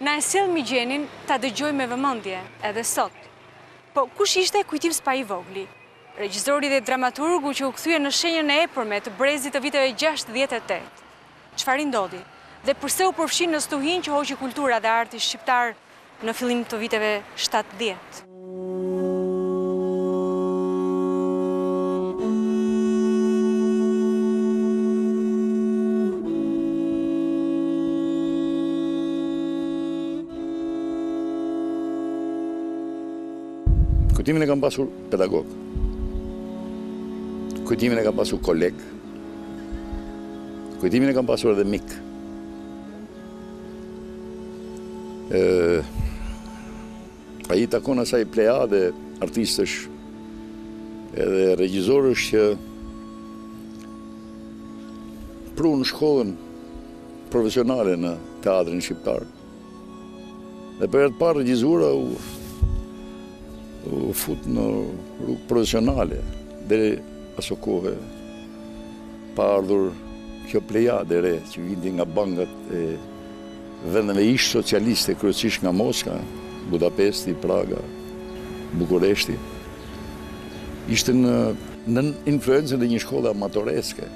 Na e sjell Migjenin ta dëgjojmë me vëmendje edhe sot. Po kush ishte Kujtim Spahivogli? Regjizori dhe dramaturgu që u kthye në shenjën e epërme të brezit të viteve gjashtëdhjetë. Çfarë i ndodhi? Dhe përse u përfshi në stuhinë që hoqi kultura dhe arti shqiptar në fillim të viteve shtatëdhjetë? Kujtimin e kam pasur pedagog. Kujtimin e kam pasur koleg. Kujtimin e kam pasur edhe mik. Ai i takon asaj plejade artistësh edhe regjizorësh që prunë shkollën profesionale në teatrin shqiptar. Dhe për herë të parë regjizura u, u fut në rrugë profesionale deri aso kohe pa ardhur kjo plejade re që vinte nga bangat e vendeve ish-socialiste, kryesisht nga Moska, Budapesti, Praga, Bukureshti, ishte në nën influencën e një shkolle amatoreske.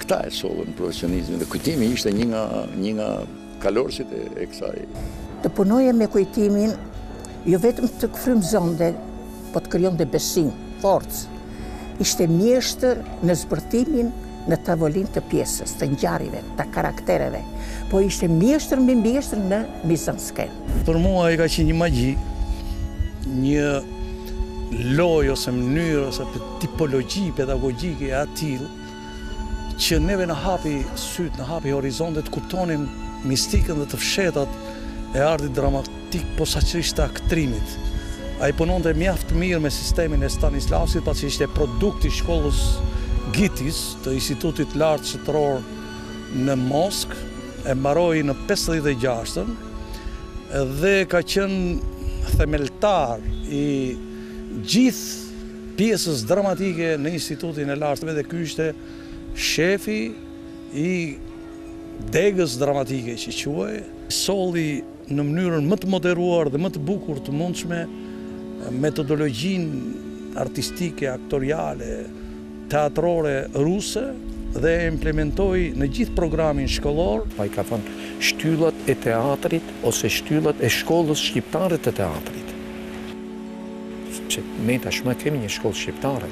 Këta e sollën profesionizmin dhe Kujtimi ishte një nga një nga kalorësit e, e kësaj. Të punoje me Kujtimin jo vetëm të frymëzonte, po të krijonte besim, forcë. Ishte mjeshtër në zbërthimin në tavolinë të pjesës, të ngjarjeve, të karaktereve, po ishte mjeshtër mbi mjeshtër në mizanskenë. Për mua ai ka qenë një magji, një lojë ose mënyrë ose tipologji pedagogjike e atillë, që neve na hapi sytë, na hapi horizonte të kuptonim mistikën dhe të fshehtat e artit dramatik posaçërisht të aktrimit. Ai punonte mjaft mirë me sistemin e Stanislavskit, pasi ishte produkt i shkollës Gitis të Institutit të Lartë Shtetëror në Moskë, e mbaroi në pesëdhjetë e gjashtën dhe ka qenë themeltar i gjithë pjesës dramatike në Institutin e Lartë dhe ky ishte shefi i degës dramatike që quhej, solli në mënyrën më të moderuar dhe më të bukur të mundshme metodologjinë artistike, aktoriale, teatrore ruse dhe e implementoi në gjithë programin shkollor. Ai ka vënë shtyllat e teatrit ose shtyllat e shkollës shqiptare të teatrit. Sepse ne tashmë kemi një shkollë shqiptare.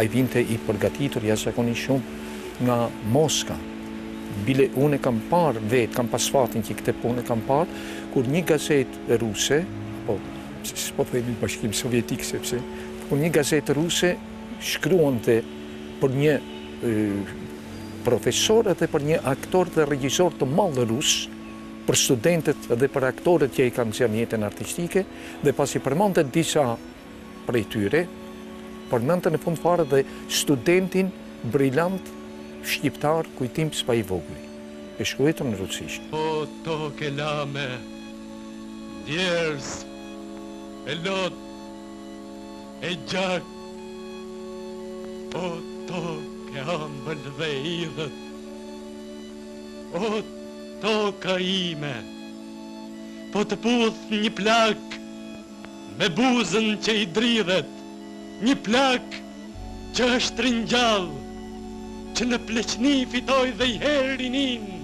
Ai vinte i përgatitur jashtëzakonisht shumë nga Moska. Bile unë e kam parë vetë, kam pas fatin që këtë punë e kam parë, kur një gazetë ruse, po pse s'po themi Bashkim Sovjetik, sepse, kur një gazetë ruse shkruante për një profesor edhe për një aktor dhe regjisor të madh rus, për studentët dhe për aktorët që ai ka nxjerrë në jetën artistike, Dhe pasi përmendte disa prej tyre, përmendte në fund fare dhe studentin brilant shqiptar Kujtim Spahivogli, e shkruajtur në rusisht. O tokë e lame djersë, e lot, e gjak, o tokë e ambël dhe e idhët, o toka ime, Po të puth një plak Me buzën që i dridhet Një plak që është ringjallë Që në pleqni fitoi dhe njiherë rininë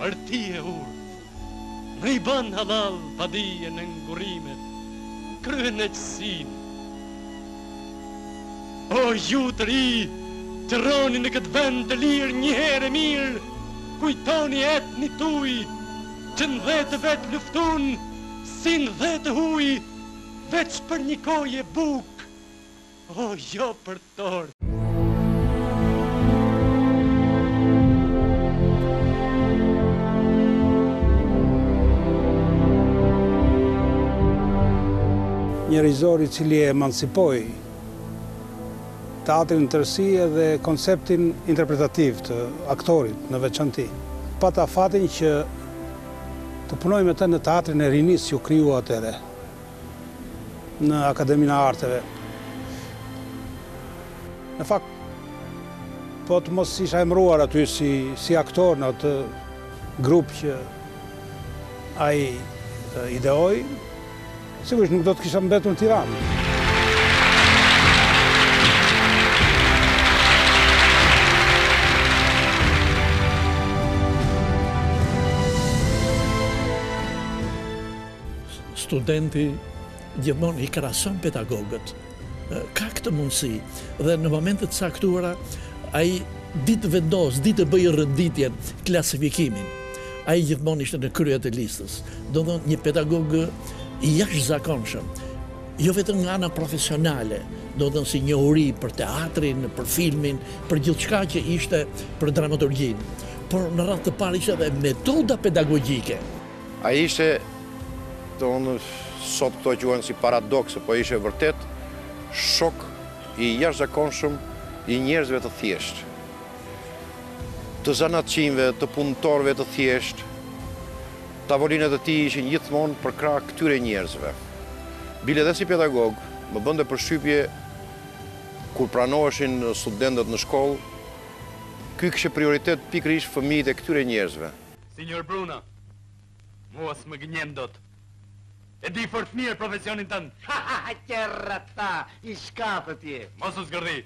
Por ti je urtë M'i ban hallall Padijen ngurrimet Kryeneçësinë O ju të ri, që rroni në këtë vend të lirë njëherë e mirë, kujtoni etnit tuj, që në dhe të vet luftun, si në dhe të huj, veç për një koje bukë, o jo për tortë. Një regjisor i cili e emancipoi teatrin në tërësi edhe konceptin interpretativ të aktorit në veçanti. Pata fatin që të punoj me të në Teatrin e Rinisë që u krijua atëherë në Akademinë e Arteve. Në fakt, po të mos isha emëruar aty si, si aktor në atë grup që ai ideoi, Sigurisht nuk do të kisha mbetur në Tiranë. Studenti gjithmonë i krahason pedagogët. ka këtë mundësi dhe në momente të caktuara ai di të vendos, di të bëjë renditjen, klasifikimin. Ai gjithmonë ishte në krye të listës. Domethënë një pedagog i jashtëzakonshëm. Jo vetëm nga ana profesionale, domethënë si njohuri për teatrin, për filmin, për gjithçka që ishte për dramaturgjinë, por në radhë të parë ishte edhe metoda pedagogjike. Ai ishte, ndonëse sot këto quhen si paradokse, po ishte vërtet shok i jashtëzakonshëm i njerëzve të thjeshtë, të zanatçinjve, të punëtorëve të thjeshtë, tavolinat e tij ishin gjithmonë përkrah këtyre njerëzve. Bile edhe si pedagog, më bënte përshtypje kur pranoheshin studentët në shkollë, ky kishte prioritet pikërisht fëmijët e këtyre njerëzve. Sinjor Bruno, mua s'më gënjen dot. E di fort mirë profesionin tënd. Ha ha ha, qerrata, i shkathët je. Mos u zgërdhij,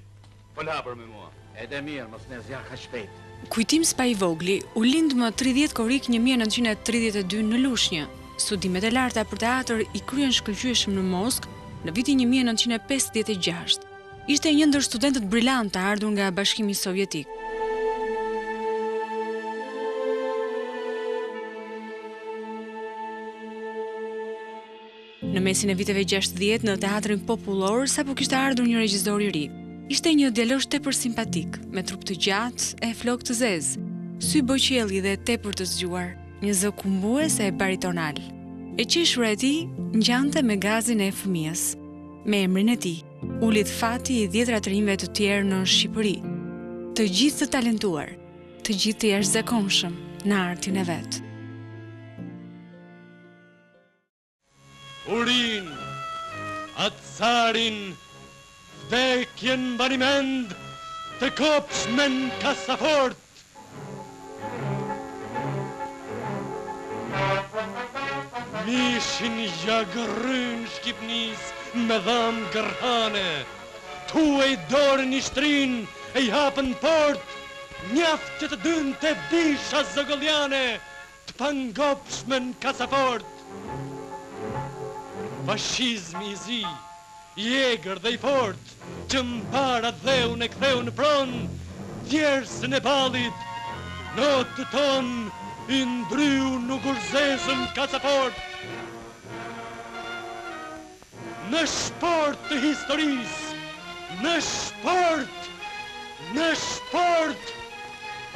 fol hapur me mua. Edhe mirë, mos merr zjarr kaq shpejt. Kujtim Spahivogli u lind më tridhjetë korrik një mijë e nëntëqind e tridhjetë e dy në Lushnjë. Studimet e larta për teatër i kryen shkëlqyeshëm në Moskë në vitin një mijë e nëntëqind e pesëdhjetë e gjashtë. Ishte një ndër studentët brilantë të ardhur nga Bashkimi Sovjetik. Në mesin e viteve 60 në Teatrin Popullor, sapo kishte ardhur një regjisor i ri. Ishte një djalosh tepër simpatik, me trup të gjatë e flokë të zezë, sy bojëqielli dhe tepër të zgjuar, një zë kumbues e baritonal. E qeshura e tij ngjante me gazin e fëmijës. Me emrin e tij U lidh fati i dhjetëra të rinjve të tjerë në Shqipëri. Të gjithë të talentuar, të gjithë të jashtëzakonshëm në artin e vet. Urinë, acarin, vdekjen bani mend, të kobshmen kasafortë, Mishin ia gërrynë Shqipnisë me dhambë gërrhane Të huajt dorën i shtrinë e i hapën portë Mjaft që të dyndte bisha zogolliane Të pangopshmen kasafortë! Fashizmi i zi, i egër dhe i fortë, që mbarë atdheun e ktheu në pronë, djersën e ballit, lotët tonë i ndryu në gurzezën kasafortë! Në shportë të historisë, në shportë, në shportë,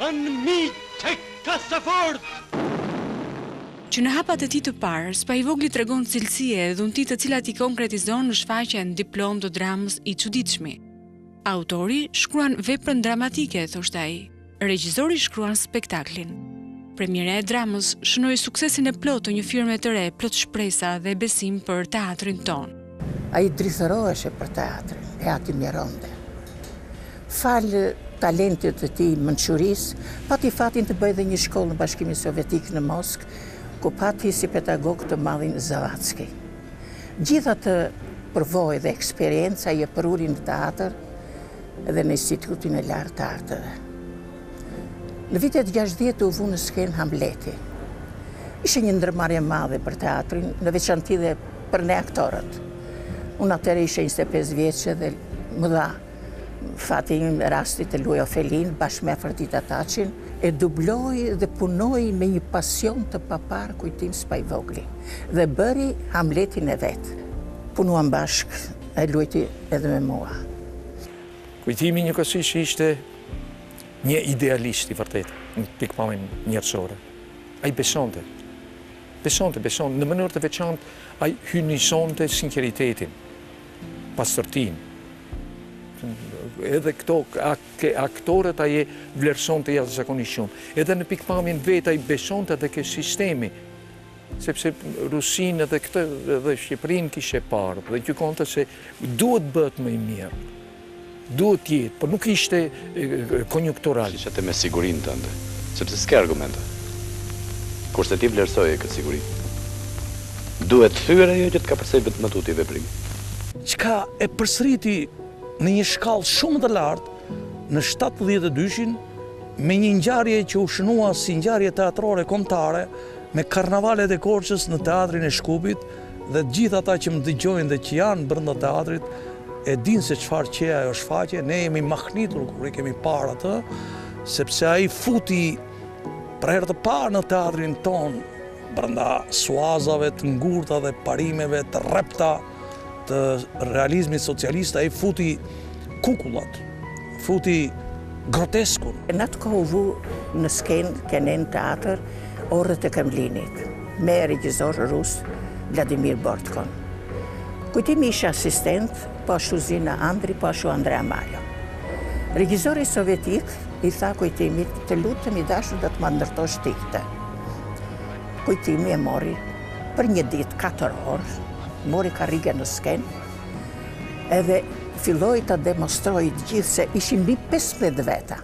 ën mit të kasafortë! Që në hapat e tij të parë, Spahivogli tregon cilësi e dhunti të cilat i konkretizon në shfaqjen diplomë të dramës I çuditshmi. Autori shkruan veprën dramatike, thoshte ai. Regjizori shkruan spektaklin. Premiera e dramës shënoi suksesin e plotë të një firme të re plot shpresa dhe besim për teatrin tonë. Ai drithërohesh për teatrin e admironte. Falë talentit të tij, mençurisë, pati fatin të bëjë dhe një shkollë në Bashkimin Sovjetik në Moskë, ku pati si pedagog të madhin Zavadski. Gjithë atë përvojë dhe eksperiencë ai e përuri në teatr, dhe në Institutin e Lartë të Arteve. Në vitet gjashtëdhjetë u vu në skenë Hamleti. Ishte një ndërmarrje e madhe për teatrin, në veçanti dhe për ne aktorët. Unë atëherë isha 25 vjeçe dhe më dha fati rastin të luaj Ofelinë bashkë me Afrodita Tacin, e dubloj dhe punoj me një pasion të paparë Kujtim Spahivogli dhe bëri Hamletin e vet. Punuam bashkë, ai luajti edhe me mua. Kujtimi njëkohësisht ishte një idealist i vërtetë në pikëpamjen njerëzore. Ai besonte. Besonte, besonte në mënyrë të veçantë, ai hyjnisonte sinqeritetin, pastërtinë. Edhe këto te aktorët ai i vlerësonte jashtëzakonisht shumë. Edhe në pikëpamjen vetë ai besonte edhe ke sistemi Sepse Rusinë dhe këtë dhe Shqipërinë kishte parë dhe gjykonte se duhet të bëhet më i mirë. Duhet të jetë, por nuk ishte konjunktural. Shiqe ti me sigurinë tënde, sepse s'ke argumente. Kurse ti vlerësoje këtë siguri. Duhet thyer ajo që të kapërcejë vetëm aty ti veprimi. Çka e përsëriti në një shkallë shumë më të lartë në shtatëdhjetë e dyshin me një ngjarje që u shënua si ngjarje teatrore kombëtare, Me Karnavalet e Korçës, në Teatrin e Shkupit dhe të gjithë ata që më dëgjojnë dhe që janë brenda teatrit e dinë se çfarë qe ajo shfaqje, ne jemi mahnitur kur e kemi parë atë, sepse ai futi për herë të parë në teatrin tonë brenda suazave të ngurta dhe parimeve të rrepta, të realizmit socialist, ai futi kukullat, futi groteskun. Në atë kohë u vu në skenë ke ne në teatër Orët e Kremlinit, me regjizor rus Vladimir Bortkon. Kujtimi ishte asistent, po ashtu Zina Andri, po ashtu Andrea Malo. Regjizori sovjetik i tha Kujtimit të lutem i dashur do të ma ndërtosh dikte. Kujtimi e mori Për një ditë katër orë mori karrigen në skenë edhe filloi të demonstrojë të gjithë se ishin mbi pesëmbëdhjetë veta.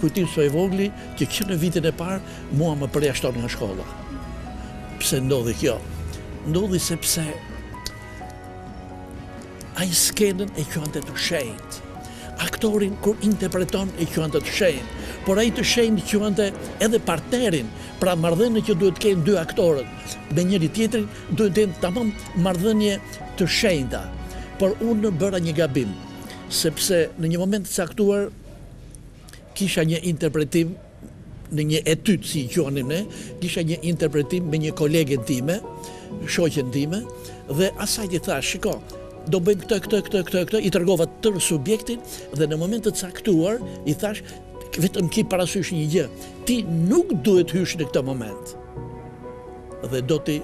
Kujtim së vogli që që në vitin e parë mua më përjashtoi nga shkolla. Pse ndodhi kjo? Ndodhi sepse ai skenën e quante të shenjtë. Aktorin kur interpreton e quante të shenjtë, por ai të shenjtë quante edhe partnerin, pra marrëdhënia që duhet të kenë dy aktorët, me njëri-tjetrin duhet të jenë tamam marrëdhënie të shenjta. Por unë bëra një gabim, sepse në një moment të caktuar, kisha një interpretim në një etyd, si i quanim ne, kisha një interpretim me një kolegen time, shoqen time, dhe asaj i thashë, shiko, do bëjmë këtë, këtë, këtë, këtë, këtë, i tregova tërë subjektin, dhe në moment të caktuar, i thashë, vetëm ki parasysh një gjë, ti nuk duhet të hysh në këtë moment, dhe do ti,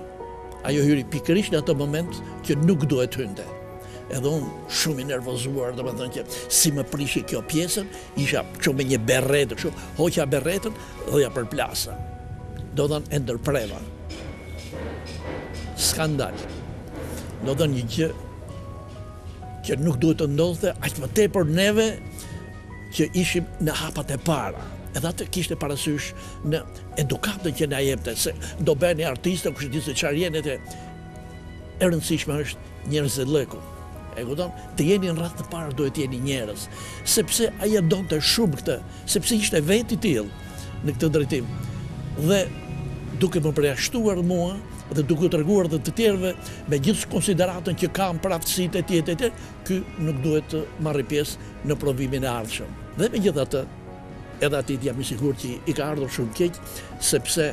ajo hyri pikërisht në atë moment, që nuk duhet të hynte. Edhe unë shumë i nervozuar, domethënë që si më prishi kjo pjesën, isha që me një beretë, që hoqa beretën dhe ia përplasa. Domethënë e ndërpreva. Skandal. Domethënë një gjë që nuk duhet të ndodhte, aq më tepër neve që ishim në hapat e para. Edhe atë kishte parasysh në edukatën që na jepte, se do bëheni artistë, kush di se çfarë jeni, e rëndësishme është Njerëzillëku. E kupton? Të jeni në radhë të parë duhet të jeni njerëz, sepse ai e donte shumë këtë, sepse ishte vetë i tillë në këtë drejtim. Dhe duke më përjashtuar mua dhe duke u treguar dhe të tjerëve me gjithë konsideratën që kam për aftësitë etj etj, ky nuk duhet të marrë pjesë në provimin e ardhshëm. Dhe megjithatë, Edhe atij jam i sigurt që i ka ardhur shumë keq, sepse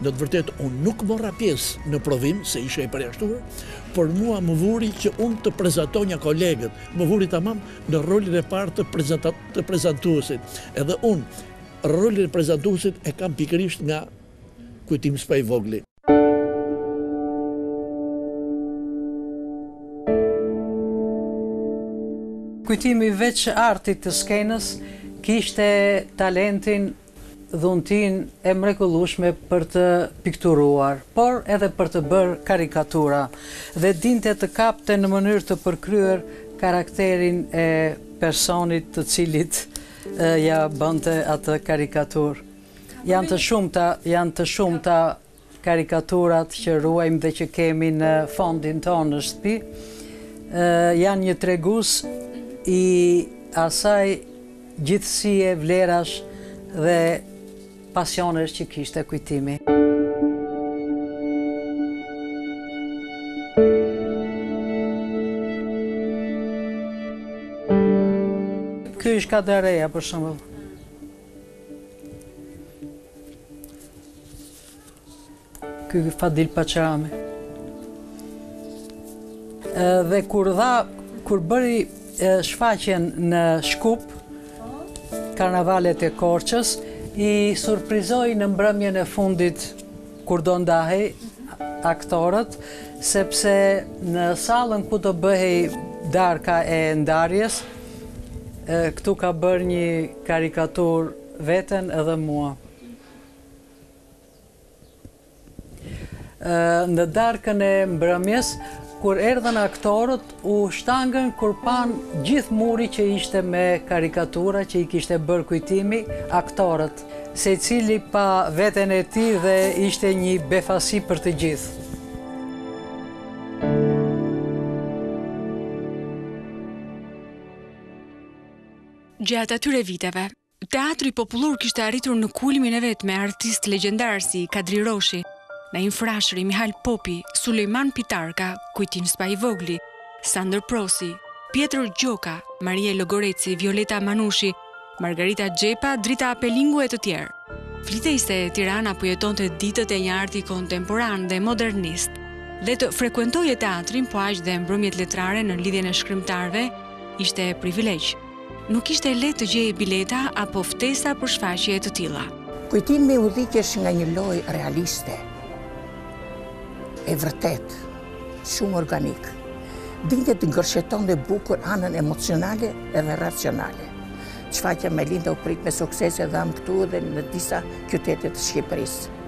në të vërtetë unë nuk mora pjesë në provim se isha i përjashtuar, por mua më vuri që unë të prezantoja kolegët, më vuri tamam në rolin e parë të, prezenta, të prezantuesit. Edhe unë rolin e prezantuesit e kam pikërisht nga Kujtim Spahivogli. Kujtimi veç artit të skenës kishte talentin, dhuntinë e mrekullueshme për të pikturuar, por edhe për të bërë karikatura dhe dinte të kapte në mënyrë të përkryer karakterin e personit të cilit ia bënte atë karikaturë. Janë të shumta, janë të shumta karikaturat që ruajmë dhe që kemi në fondin tonë në shtëpi. Janë një tregus i asaj gjithësie vlerash dhe pasionesh që kishte Kujtimi. Ky është Kadareja për shembull. Ky Fadil Paçrami. Dhe kur dha, kur bëri shfaqjen në Shkup, karnavalet e Korçës, i surprizoi në mbrëmjen e fundit kur do ndahej aktorët, sepse në sallën ku do bëhej darka e ndarjes, këtu ka bërë një Karikaturë, veten edhe mua. Në darkën e mbrëmjes, kur erdhën aktorët, u shtangën kur panë gjithë muri që ishte me karikatura që i kishte bërë Kujtimi aktorët. Secili pa veten e tij dhe ishte një befasi për të gjithë. Gjatë atyre viteve, Teatri Popullor kishte arritur në kulmin e vet me artistë legjendarë si Kadri Roshi, Naim Frashëri, Mihal Popi, Sulejman Pitarka, Kujtim Spahivogli, Sandër Prosi, Pjetër Gjoka, Marie Logoreci, Violeta Manushi, Margarita Xhepa, Drita Pelingu e të tjerë. Flitej se Tirana po jetonte ditët e një arti kontemporan dhe modernist dhe të frekuentoje teatrin po aq dhe mbrëmjet letrare në lidhjen e shkrimtarëve Ishte privilegj. Nuk ishte e lehtë të gjeje bileta apo ftesa për shfaqje të tilla. Kujtimi udhëhiqej nga një lojë realiste, e vërtetë, shumë organik, dinte të gërshetonte bukur anën emocionale edhe racionale. Shfaqja me Linda u prit me suksese dhamë këtu dhe në disa qytete të Shqipërisë.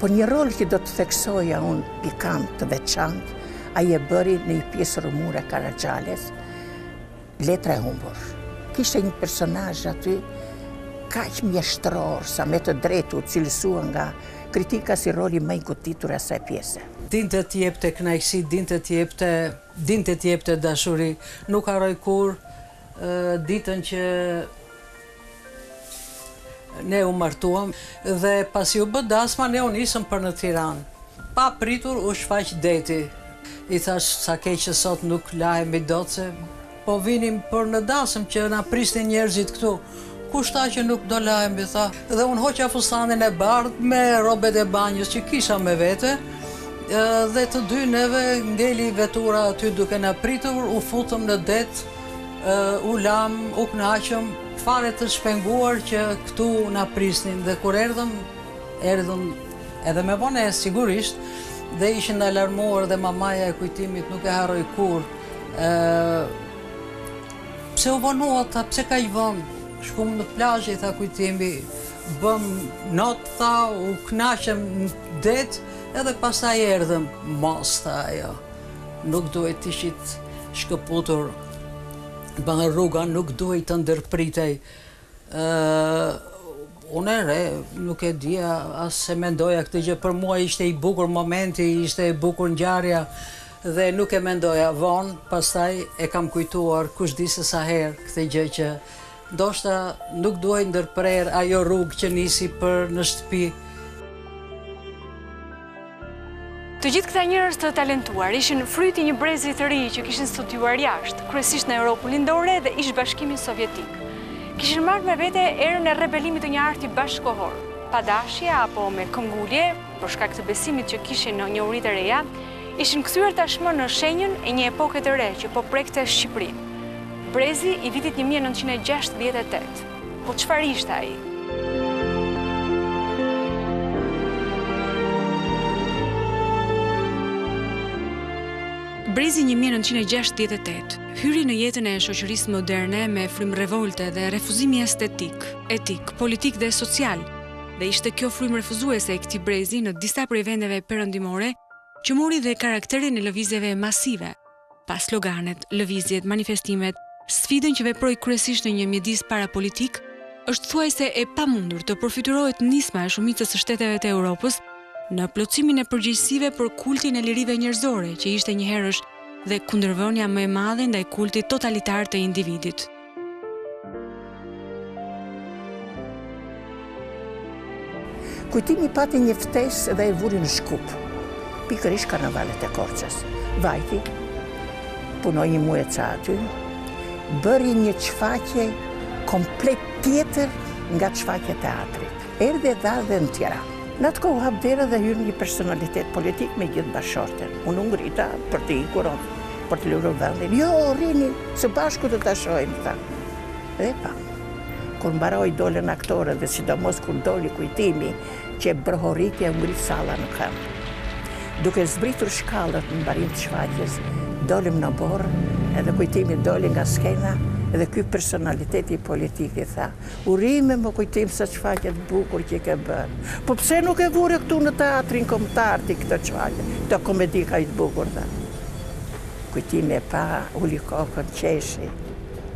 Por një rol që do të theksoja unë pikant të veçantë Ai e bëri në një pjesë rumune e Karaxhales, letra e humbur. Kishte një personazh aty kaq mjeshtëror sa me të drejtë u cilësua nga kritika si roli më i goditur i asaj pjese. Dinte të jepte kënaqësi, dinte të jepte, dinte të jepte dashuri. Nuk harroj kurrë ditën që Ne u martuam dhe pasi u bë dasma ne u nisëm për në Tiranë. Papritur u shfaq deti. I thashë sa keq që sot nuk lahemi dot se po vinim për në dasmë që na prisnin njerëzit këtu. Kush tha që nuk do lahemi tha dhe unë hoqa fustanin e bardhë me rrobet e banjës që kisha me vete dhe të dy neve ngeli vetura aty duke na pritur u futëm në det. U lamë, u kënaqëm, fare të shpenguar, që këtu na prisnin dhe kur erdhëm, erdhëm edhe me vonesë sigurisht, dhe ishin alarmuar dhe mamaja e Kujtimit nuk e harroj kurrë. Pse u vonuat, tha, pse kaq vonë? Shkuam në plazh, i tha Kujtimi, bëmë not, tha, u kënaqëm në det, edhe pastaj erdhëm. Mos, tha ajo. Nuk duhej të ishit shkëputur, ba rruga nuk duhej të ndërpritej. Unë e re, nuk e dija, as s'e mendoja këtë gjë, për mua ishte i bukur momenti, ishte e bukur ngjarja, dhe nuk e mendoja vonë, pastaj e kam kujtuar kush di se sa herë këtë gjë që Ndoshta nuk duhej ndërprerë ajo rrugë që nisi për në shtëpi. Të gjithë këta njerëz të talentuar ishin fryti i një brezi të ri që kishin studiuar jashtë, kryesisht në Europën Lindore dhe ish-Bashkimin Sovjetik. Kishin marrë me vete erën e rebelimit të një arti bashkëkohor, pa dashje apo me këngulje, për shkak të besimit që kishin në njohuritë e reja, Ishin kthyer tashmë në shenjën e një epoke të re që po prekte Shqipërinë. Brezi i vitit një mijë e nëntëqind e gjashtëdhjetë e tetë. Po çfarë ishte ai? Brezi një mijë e nëntëqind e gjashtëdhjetë e tetë hyri në jetën e shoqërisë moderne me frymë revolte dhe refuzimi estetik, etik, politik dhe social, dhe ishte kjo frymë refuzuese e këtij brezi në disa prej vendeve perëndimore që mori dhe karakterin e lëvizjeve masive. Pa sloganet, lëvizjet, manifestimet, sfidën që veproi kryesisht në një mjedis parapolitik, është thuajse e pamundur të përfytyrohet nisma e shumicës së shteteve të Europës në plotësimin e përgjegjësive për kultin e lirive njerëzore që ishte njëherësh dhe kundërvënia më e madhe ndaj kultit totalitar të individit. Kujtimi pati një ftesë dhe e vuri në Shkup, pikërisht karnavalet e Korçës. Vajti, punoi një muaj e ca aty, bëri një çfaqje komplet tjetër nga çfaqja e teatrit. Erdhi e dha dhe në Tiranë. Në atë kohë u hap dera dhe hyn një personalitet politik me gjithë bashkëshorten. Unë u ngrita për të i kuron. Për të liru vendin. Jo, rrini, së bashku do ta shohim, tha. Dhe e pa. Kur mbaroi dolën aktorët dhe sidomos kur doli Kujtimi qe brohoritje, u ngrit salla në këmbë. Duke zbritur shkallët në mbarim të shfaqjes, dolim në oborr edhe Kujtimi doli nga skena edhe ky personaliteti politik i tha. Urime more Kujtim ç'shfaqje të bukur që ke bërë. Po pse nuk e vure këtu në teatrin kombëtar ti këtë shfaqje, këtë komedi kaq të bukur, tha. Kujtimi e pa, uli kokën, qeshi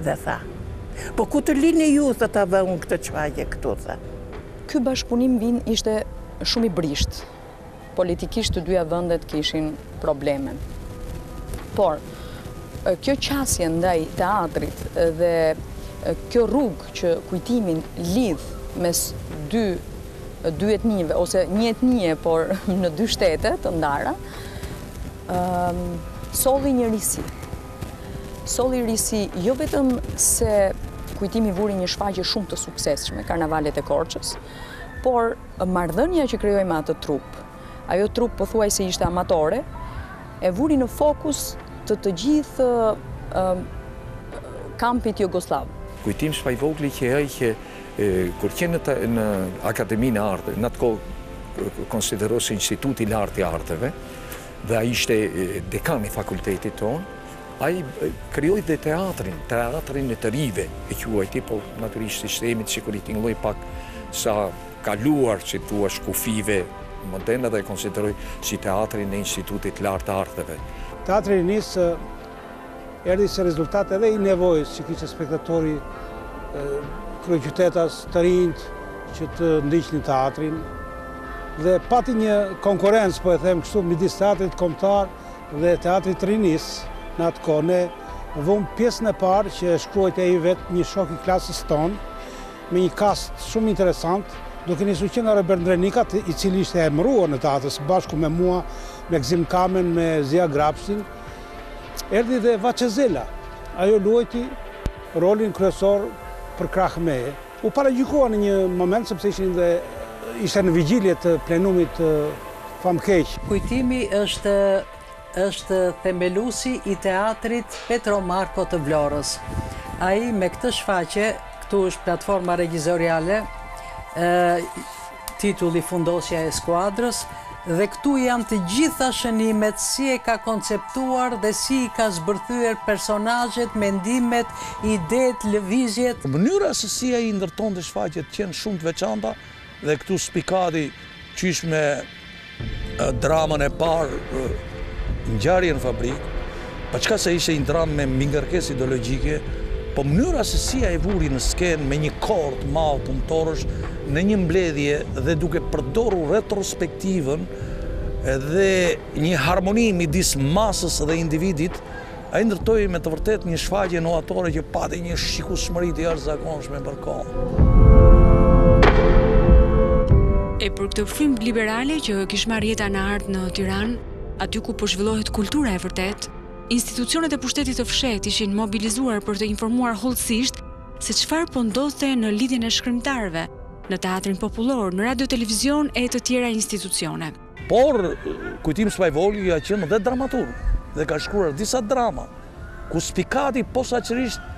dhe tha, po ku të lini ju, tha, ta vë unë këtë shfaqje këtu, tha. Ky bashkëpunim vinte, ishte shumë i brishtë. politikisht të dyja vendet kishin probleme. Por, kjo qasje ndaj teatrit dhe kjo rrugë që Kujtimi lidh mes dy dy etnive, ose një etnie, por në dy shtete të ndara, solli një risi. Solli risi jo vetëm se Kujtimi vuri një shfaqje shumë të suksesshme, Karnavalet e Korçës, Por, marrëdhënia që krijoi me atë trupë, ajo trupë pothuajse ishte amatore, e vuri në fokus të të gjithë kampit jugosllav. Kujtim Spahivogli qe ai që kur qe në në Akademinë e Arteve, në atë kohë konsiderohej si Instituti i Lartë i Arteve dhe ai ishte dekan i fakultetit tonë, Ai krijoi dhe teatrin, teatrin e të rinjve, e quajti, po natyrisht sistemit sikur i tingëlloi pak sa kaluar, si thua, kufijve moderne dhe e konsideroi si teatrin e Institutit të Lartë të Arteve. Teatri i Rinisë erdhi si rezultat edhe i nevojës që kishte spektatori kryeqytetas, të rinjtë që të ndiqnin teatrin dhe pati një konkurrencë, po e them kështu, midis Teatrit Kombëtar dhe Teatrit të Rinisë, në atë kohë, ne vumë pjesën e parë që e shkruajti ai vetë, një shok i klasës tonë, me një kast shumë interesant, duke nisur që nga Robert Ndrenika, i cili ishte emëruar në teatër së bashku me mua, me Gëzim Kamen, me Zija Grapshin, erdhi dhe Vaçe Zela. Ajo luajti rolin kryesor përkrah meje. U paragjykua në një moment sepse ishin dhe ishte në vigjilje të plenumit famëkeq. Kujtimi është është themeluesi i Teatrit Petro Marko të Vlorës. Ai me këtë shfaqje, këtu është platforma regjizoriale, ë Titulli Fundosja e skuadrës dhe këtu janë të gjitha shënimet si e ka konceptuar dhe si i ka zbërthyer personazhet, mendimet, idetë, lëvizjet. Mënyra se si ai i ndërtonte shfaqjet qenë shumë të veçanta dhe këtu spikati qysh me Dramën e parë, Ngjarje në fabrikë, paçka se ishte një dramë me mbingarkesë ideologjike, po mënyra se si ai e vuri në skenë me një kor të madh punëtorësh në një mbledhje dhe duke përdorur retrospektivën dhe një harmoni midis masës dhe individit, Ai ndërtoi me të vërtetë një shfaqje novatore që pati një shikueshmëri të jashtëzakonshme për kohën. E për këtë frymë liberale që kish marrë jeta në art në Tiranë, aty ku po zhvillohet kultura e vërtetë, institucionet e pushtetit të fshehtë ishin mobilizuar për të informuar hollësisht se çfarë po ndodhte në Lidhjen e Shkrimtarëve, në Teatrin Popullor, në Radio Televizion e të tjera institucione. Por, Kujtim Spahivogli ka qenë dhe dramaturg dhe ka shkruar disa drama, ku spikati posaçërisht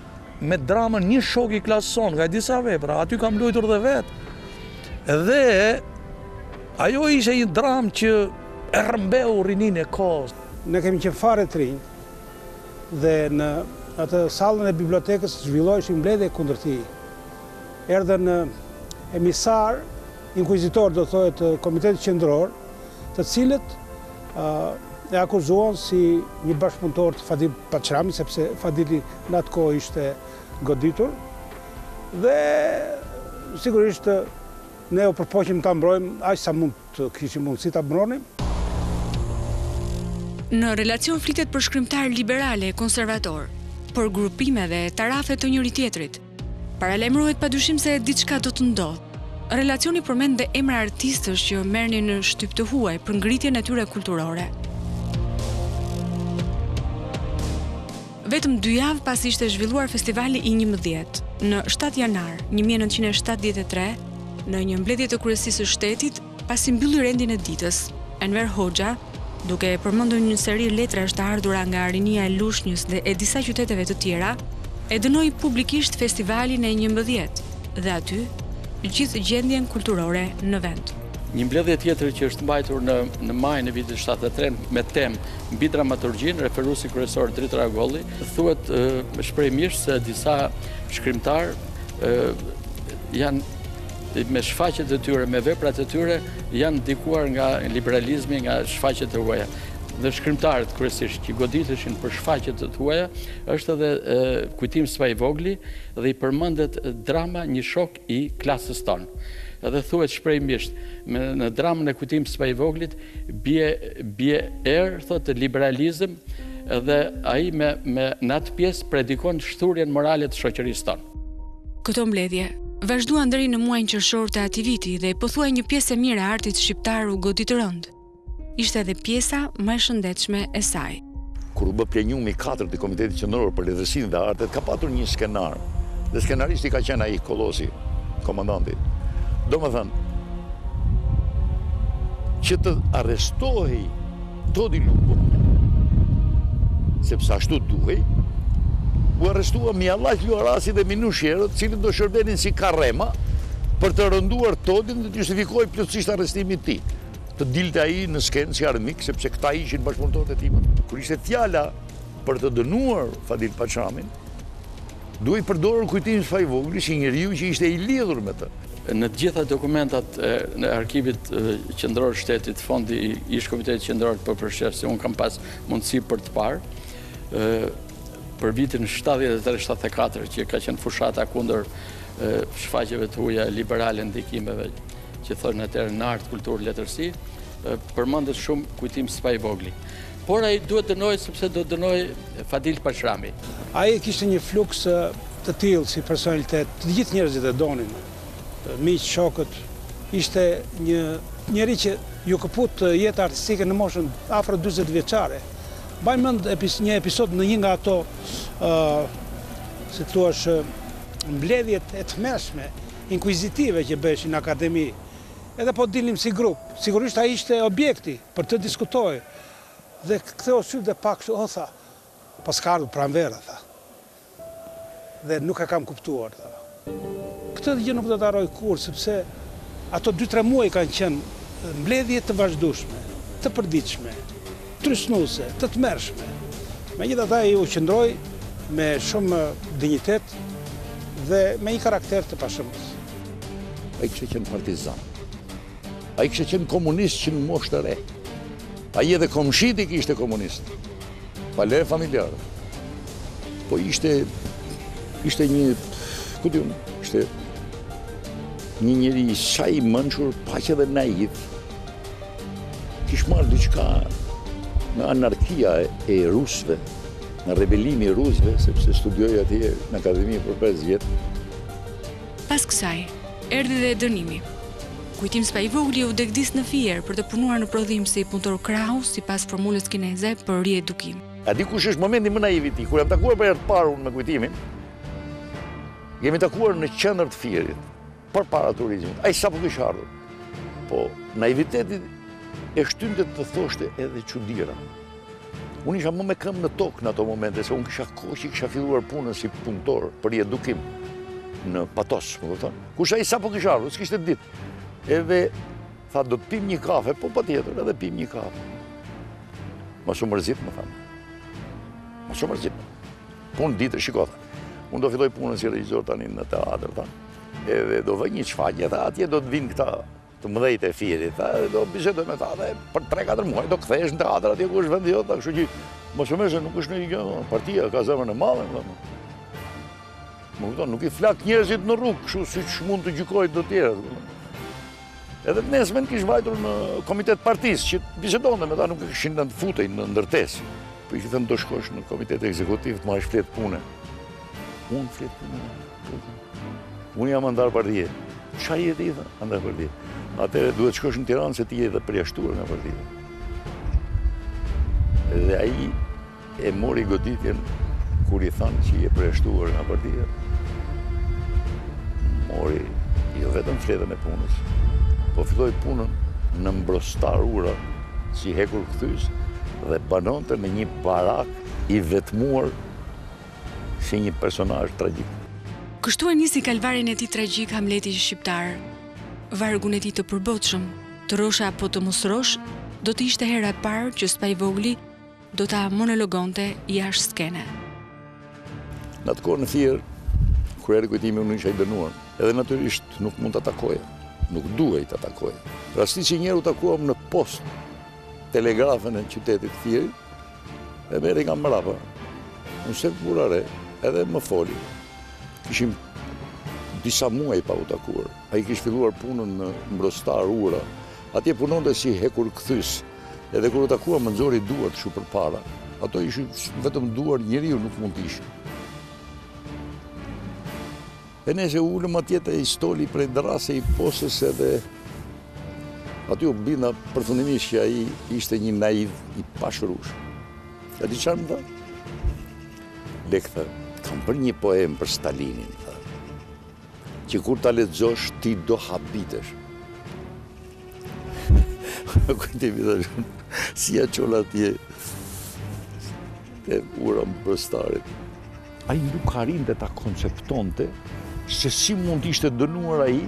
me dramën Një shok i klasës sonë, ka disa vepra, aty kam luajtur dhe vetë. Dhe ajo ishte një dramë që e rrëmbeu rininë e kohës. Ne kemi qenë fare të rinj dhe në atë sallën e bibliotekës zhvilloheshin mbledhje kundër tij. Erdhën emisarë inkuizitorë, do thoja të Komitetit Qendror, të cilët e akuzuan si një bashkëpunëtor të Fadil Paçramit, sepse Fadili në atë kohë ishte goditur, dhe sigurisht ne u përpoqim ta mbrojmë, aq sa mund të kishim mundësi ta mbronim. Në relacion flitet për shkrimtarë liberalë e konservatorë, për grupime dhe tarafe të njëri tjetrit, Paralajmërohet padyshim se diçka do të ndodhë. Relacioni përmend dhe emra artistësh që merrnin shtyp të huaj për ngritjen e tyre kulturore. Vetëm dy javë pasi ishte zhvilluar festivali i 11, në 7 janar 1973, në një mbledhje të kryesisë së shtetit, Pasi mbylli rendin e ditës, Enver Hoxha, duke përmendur një seri letrash të ardhura nga rinia e Lushnjës dhe e disa qyteteve të tjera, e dënoi publikisht festivalin e njëmbëdhjetë dhe aty gjithë gjendjen kulturore në vend. Një mbledhje tjetër që është mbajtur në majin e vitit shtatëdhjetë e tre me temë Mbi dramaturgjinë, referuesi kryesor Dritëro Agolli, thuhet shprehimisht se disa shkrimtarë janë me shfaqjet e tyre, me veprat e tyre, janë ndikuar nga liberalizmi, nga shfaqjet e huaja. Dhe shkrimtarët, kryesisht, që goditeshin për shfaqje të huaja, është edhe Kujtim Spahivogli dhe i përmendet drama Një shok i klasës tonë. Dhe thuhet shprehimisht, në dramën e Kujtim Spahivoglit, bje erë, thotë, liberalizm, dhe ai me atë pjesë predikon shthurjen morale të shoqërisë tonë. Këto mbledhje vazhduan deri në muajin qershor të atij viti dhe pothuaj një pjesë e mirë e artit shqiptar u godit rëndë ishte edhe pjesa më e shëndetshme e saj. Kur u bë plenumi i 4 i Komitetit Qendror për Letërsinë dhe Artet, ka patur një skenar. Dhe skenaristi ka qenë ai kolosi, komandanti. Domethënë, që të arrestohej Todi Lubonja, sepse ashtu duhej, u arrestuan Mihallaq Luarasi dhe Minush Jero, të cilët do shërbenin si karrema për të rënduar Todin dhe të justifikohej plotësisht arrestimi i tij. Të dilte ai në skenë si armik, sepse këta ishin bashkëpunëtorët e tij më. Kur ishte fjala për të dënuar Fadil Paçramin, Duhej përdorur Kujtim Spahivogli si njeriu që ishte i lidhur me të. Në të gjitha dokumentat e Arkivit Qendror të Shtetit, Fondi i ish-Komitetit Qendror të PPSH-së, unë kam pas mundësi për të parë, për vitin 73-74, që ka qenë fushata kundër shfaqjeve të huaja liberale ndikimeve, që thonë atëherë, në art, kulturë, letërsi, përmendet shumë Kujtim Spahivogli. Por ai duhet dënohej sepse duhet dënohej Fadil Paçrami. Ai kishte një fluks të tillë si personalitet, të gjithë njerëzit e donin, miqtë, shokët, ishte një njeri që iu këput jeta artistike në moshën afro dyzet vjeçare. Mbaj mend një episod në një nga ato si thua mbledhjet e tmerrshme inkuizitive që bëheshin në akademi Edhe po dilnim si grup, sigurisht ai ishte objekti për të diskutuar dhe ktheu sytë dhe pa kështu, oh tha, paska ardhur pranvera tha. Dhe nuk e kam kuptuar tha. Këtë gjë nuk do ta harroj kurrë sepse ato dy tre muaj kanë qenë mbledhje të vazhdueshme, të përditshme. Trysnuese, të tmerrshme. Megjithatë ai u qëndroi me shumë dinjitet dhe me një karakter të pashembullt. Ai kishte qenë partizan. Ai kishte qenë komunist që në moshë të re. Ai edhe komshitë i kishte komunistë. Pa le familjarë. Po ishte ishte një, ku di unë, ishte një njeri sa i mençur, po aq edhe naiv. Kish marrë diçka nga anarkia e rusëve, nga rebelimi i rusëve, sepse studioi atje në akademi për 5 vjet. Pas kësaj, erdhi edhe dënimi. Kujtim Spahivogli u degdis në Fier për të punuar në prodhim si punëtor krahu sipas formulës kineze për riedukim. A di kush është momenti më naiv i tij, kur jam takuar për herë të parë unë me Kujtimin, jemi takuar në qendër të Fierit. Përpara turizmit, ai sapo kish ardhur, po naiviteti e shtynte të thoshte edhe çudira. Unë isha më me këmbë në tokë në ato momente, se unë kisha kohë që kisha filluar punën si punëtor për riedukim në Patos, më kupton. Kurse ai sapo kish ardhur, s'kishte ditë. Edhe, tha, do të pimë një kafe, po patjetër, edhe pimë një kafe. Mos u mërzit, më tha. Mos u mërzit. Punë ditësh kjo, tha. Unë do filloj punën si regjizor tani në teatër, tha. Edhe do vej një çfaqje, tha, atje do të vinë këta të mëdhenjtë e Fierit, tha, edhe do bisedoj me ta, dhe për 3-4 muaj do kthehesh në teatër atje ku është vendi jot, tha, kështu që më shumë se nuk është ndonjë gjë, partia ka zemër të madhe, domethënë. Më këto, nuk i flak njerëzit në rrugë, kështu siç mund të gjykojnë të tjerët. Edhe të nesërmen kish vajtur në komitet të partisë, që bisedonte me ta, nuk e kishin lënë të futej në ndërtesë. Por po i thonë do shkosh në komitet ekzekutiv të marrësh fletë pune. Unë fletë pune? Unë jam anëtar partie. Ça je ti, tha, anëtar partie? Atëhere duhet shkosh në Tiranë se ti je dhe përjashtuar nga partia. Dhe ai e mori goditjen kur i thanë që je përjashtuar nga partia. Mori, jo vetëm fletën e punës, po filloi punën në Mbrostar Ura si hekurkthyes dhe banonte në një barakë i vetmuar si një personazh tragjik. Kështu e nisi kalvarin e tij tragjik Hamleti shqiptar. Vargun e tij të përbotshëm, Të rrosh apo të mos rrosh, do të ishte hera e parë që Spahivogli do ta monologonte jashtë skene. Në atë kohë në Fier, kur erdhi Kujtimi unë isha i dënuar, edhe natyrisht nuk mund ta takoja, nuk duhej ta takoja. Rastisi njëherë u takuam në post telegrafën e qytetit të Fierit, Më erdhi nga mrapa, unë s'e vura re, edhe më foli. Kishim disa muaj pa u takuar. Ai kish filluar punën në Mbrostar Ura. Atje punonte si hekurkthyes. Edhe kur u takua më nxori duart kshu përpara. Ato ishin, vetëm duar njeriu nuk mund të ishin. E nejse u ulëm atje te ai stoli prej dërrase i postës edhe aty u binda përfundimisht që ai ishte një naiv i pashërueshëm. E di çfarë më tha? Lekë, tha, kam bërë një poemë për Stalinin, tha. Që kur ta lexosh, ti do habitesh. Kujtim, i thashë unë, si ja çon atje, te Ura e Mbrostarit. Ai nuk arrinte ta konceptonte se si mund të ishte dënuar ai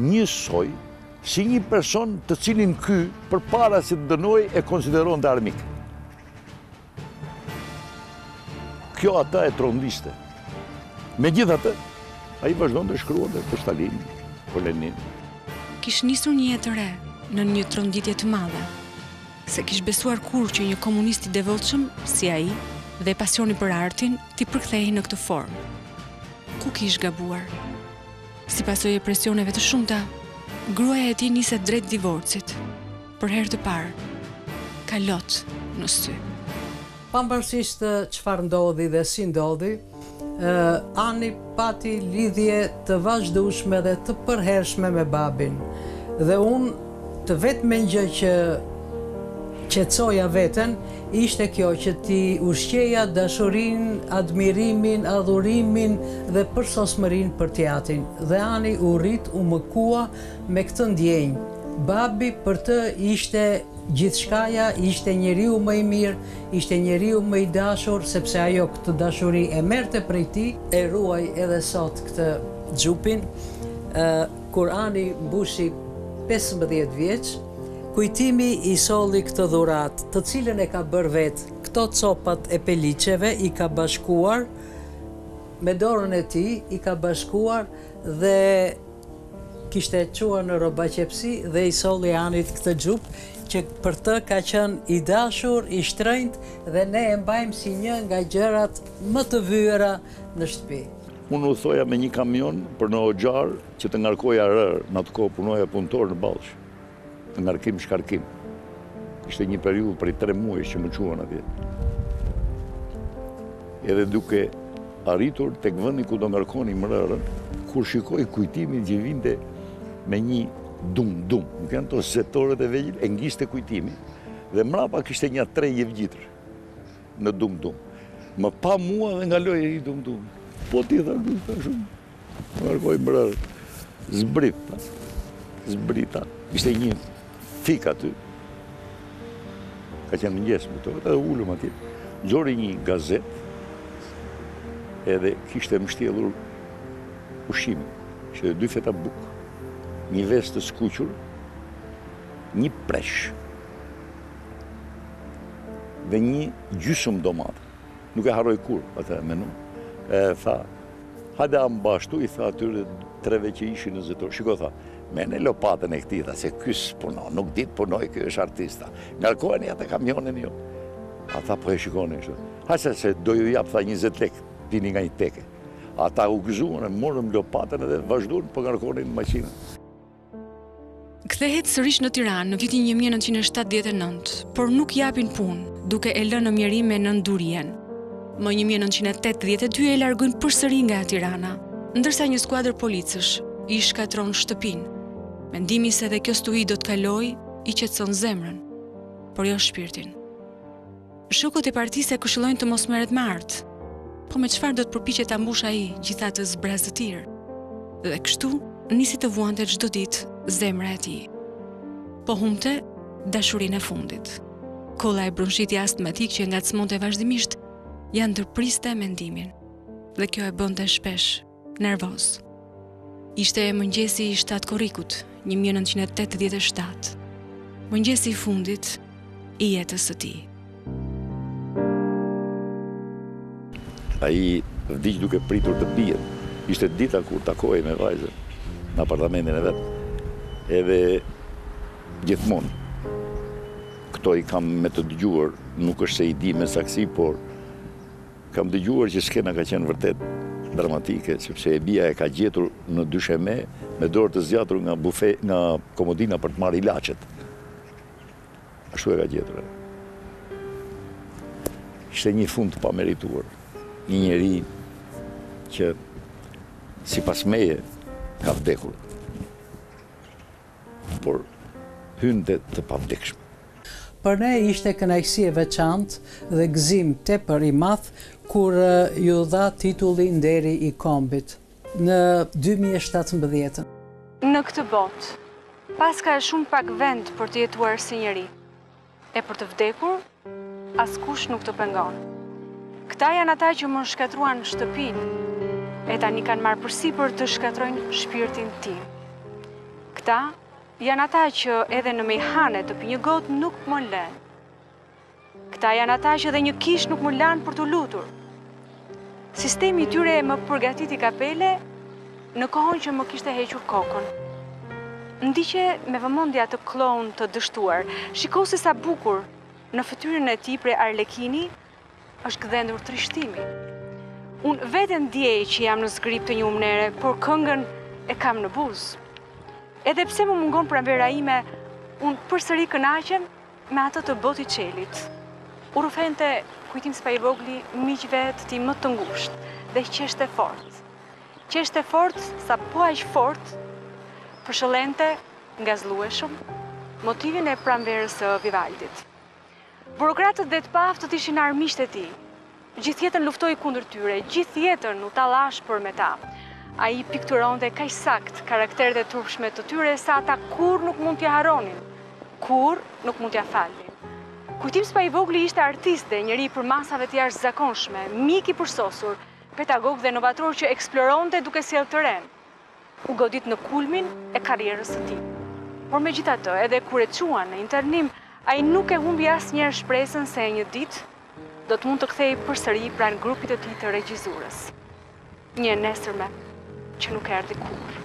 njësoj si një person të cilin ky përpara se të dënohej e konsideronte armik. Kjo atë e trondiste. Megjithatë, ai vazhdonte shkruante për Stalin, për Lenin. Kish nisur një jetë të re nën një tronditje të madhe. S'e kish besuar kurrë që një komunist i devotshëm, si ai, dhe pasioni për artin, t'i përkthehej në këtë formë. Ku kish gabuar? Si pasojë e presioneve të shumta, gruaja e tij niset drejt divorcit. Për herë të parë, ka lot në sy. Pavarësisht çfarë ndodhi dhe si ndodhi, Ani pati lidhje të vazhdueshme dhe të përhershme me babin dhe unë të vetmen gjë që qetësoja veten ishte kjo që t'i ushqeja dashurinë, admirimin, adhurimin dhe përsosmërinë për të atin. Dhe Ani u rrit, u mëkua me këtë ndjenjë. Babi për të ishte gjithçkaja, ishte njeriu më i mirë, Ishte njeriu më i dashur sepse ajo këtë dashuri e merrte prej tij. E ruaj edhe sot këtë xhupin. Kur Ani mbushi pesëmbëdhjetë vjeç. Kujtimi i solli këtë dhuratë, të cilën e ka bërë vetë. Këto copat e peliqeve i ka bashkuar me dorën e tij, i ka bashkuar dhe. Kishte çuar në rrobaqepësi dhe i solli Anit këtë xhup që për të ka qenë i dashur, i shtrenjtë dhe ne e mbajmë si një nga gjërat më të vyera në shtëpi. Unë udhëtoja me një kamion për në Hoxharë që të ngarkoja rërë, në atë kohë punoja punëtor në Ballsh. Ngarkim shkarkim. Ishte një periudhë prej tre muajsh që më çuan atje. Edhe duke arritur tek vendi ku do ngarkonim rërën, kur shikoj Kujtimin që vinte me një dum-dum, ku janë ato zetorët e vegjël, e ngiste Kujtimi, dhe mrapa kishte nja tre të vjetër në dum-dum. Më pa mua dhe ndaloi dum-dum. Po ti, tha? Thashë, Ngarkoj rërë. Zbrita. Zbrita. Ishte një fik aty. Ka qenë mëngjes, më tha edhe u ulëm atje. Nxori një gazetë, edhe kishte mbështjellur ushqimin, qe dy feta bukë, një vezë të skuqur, një presh, dhe një gjysmë domate. Nuk e harroj kurrë atë menu. E tha, hajde a mba ashtu, i tha atyre treve që ishin në zetor. Shiko, tha, merrni lopatën e këtij, tha, se ky s'punon, nuk di të punojë, ky është artista. Ngarkojeni atë kamionin ju. Ata po e shikonin kështu. Hajt se do ju jap, tha, 20 lek, pini nga një teke. Ata u gëzuan, morën lopatën edhe vazhduan po ngarkonin makinën. Kthehet sërish në Tiranë në vitin 1979, por nuk i japin punë, duke e lënë në mjerim me nënë Durien. Më 1982 e largojnë përsëri nga Tirana, ndërsa një skuadër policësh i shkatërron shtëpinë. Mendimi se edhe kjo stuhi do të kalojë, i qetëson zemrën, por jo shpirtin. Shokët e partisë e këshillojnë të mos merret me art. Po me çfarë do të përpiqet ta mbushë ai gjithë atë zbrazëtirë? Dhe kështu nisi të vuante çdo ditë zemra e tij. Po humbte dashurinë e fundit. Kolla e bronshiti astmatik që e ngacmonte vazhdimisht, ia ndërpriste mendimin. Dhe kjo e bënte shpesh. Nervoz. Ishte mëngjesi i shtatë korrikut 1987. Mëngjesi i fundit i jetës së tij. Ai vdiq duke pritur të bijat. Ishte dita kur takohej me vajzën në apartamentin e vet. Edhe gjithmonë këto i kam me të dëgjuar, nuk është se i di me saktësi, por Kam dëgjuar që skena ka qenë vërtet dramatike, sepse e bija e ka gjetur në dysheme me dorë të zgjatur nga bufeja, nga komodina për të marrë ilaçet. Ashtu e ka gjetur. Ishte një fund i pamerituar. Një njeri që sipas meje ka vdekur. Por hyn te të pavdekshmit. Për ne ishte kënaqësi e veçantë dhe gëzim tepër i madh kur iu dha titulli Nderi i Kombit në dy mijë e shtatëmbëdhjetën. Në këtë botë, paska shumë pak vend për të jetuar si njeri. E për të vdekur, askush nuk të pengon. Këta janë ata që më shkatërruan shtëpinë, e tani kanë marrë përsipër të shkatërrojnë shpirtin tim. Këta janë ata që edhe në mejhane të pi një gotë nuk më lënë. Këta janë ata që edhe një kishë nuk më lanë për t'u lutur. Sistemi i tyre më përgatiti kapele në kohën që më kishte hequr kokën. Ndiqe me vëmendje atë klloun të dështuar, shiko se sa bukur në fytyrën e tij prej arlekini është gdhendur trishtimi. Unë vetë ndiej që jam në zgrip të një humnere, por këngën e kam në buzë. Edhe pse më mungon pranvera ime, unë përsëri kënaqem Me atë të Botiçelit, u rrëfente Kujtim Spahivogli miqve të tij më të ngushtë dhe qeshte fort. Qeshte fort sa po aq fort fërshëllente ngazëllueshëm motivin e pranverës së Vivaldit. Burokratët dhe të paaftët ishin armiqtë e tij, Gjithë jetën luftoi kundër tyre, gjithë jetën u tall ashpër me ta. Ai pikturonte kaq saktë karakteret e turpshme të tyre sa ata kurrë nuk mund t'ia harronin, kurrë nuk mund t'ia falnin. Kujtim Spahivogli ishte artist dhe njeri i përmasave të jashtëzakonshme, mik i përsosur, pedagog dhe novator që eksploronte duke sjellë të renë. u godit në kulmin e karrierës së tij. Por megjithatë, edhe kur e çuan në internim, ai nuk e humbi asnjëherë shpresën se një ditë do të mund të kthehej përsëri pranë grupit të tij të regjizurës. Një e nesërme që nuk erdhi kurrë.